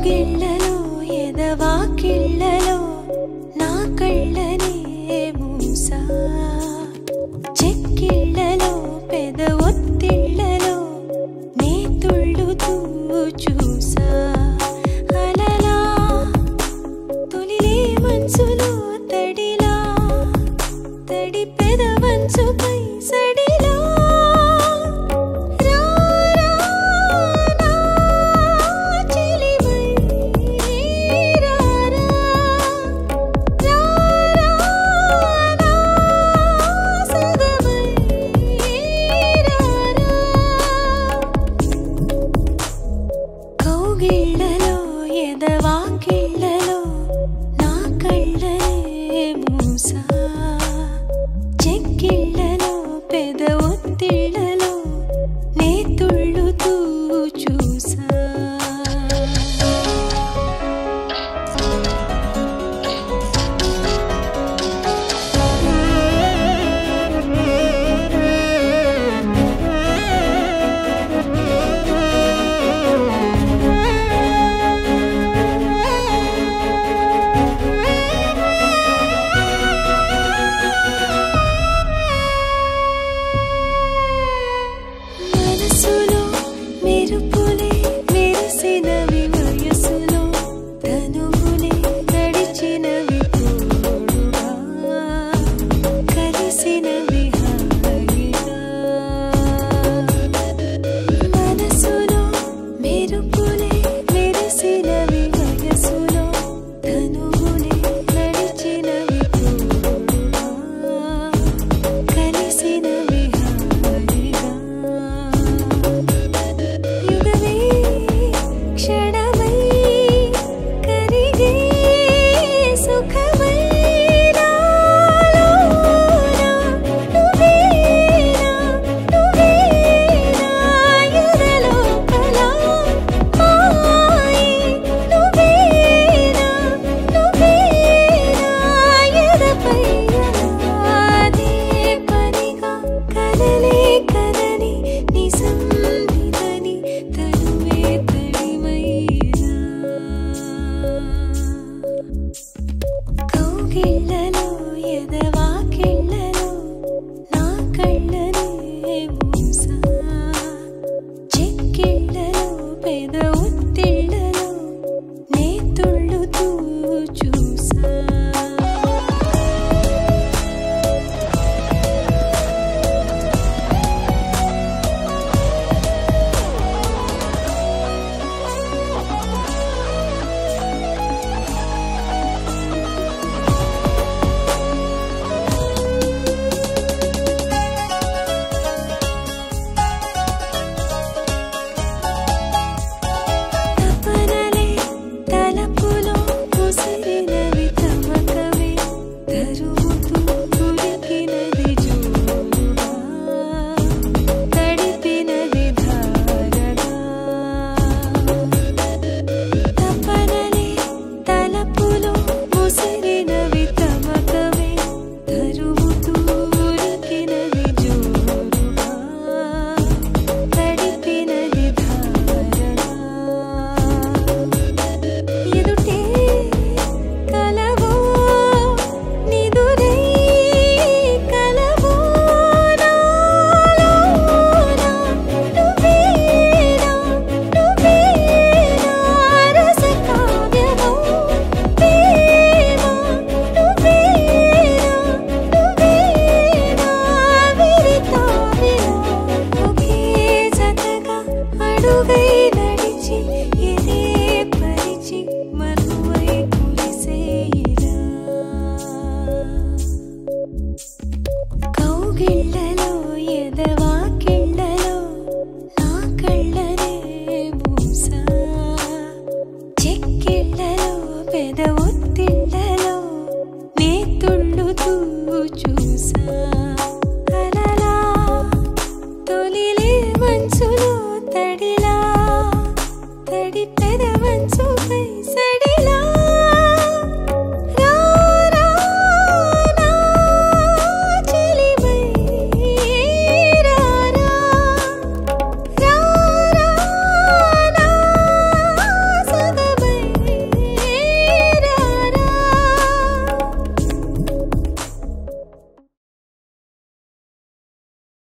మూగిళ్ళలో ఎదవాకిళ్ళలో నా కళ్ళనే మూసా. చెక్కిళ్ళలో పెద ఒత్తిళ్ళలో నే తుళ్ళుతూ చూసా. అలలా తొలిలే మనసులో తడిలా తడి పెద మంచు 散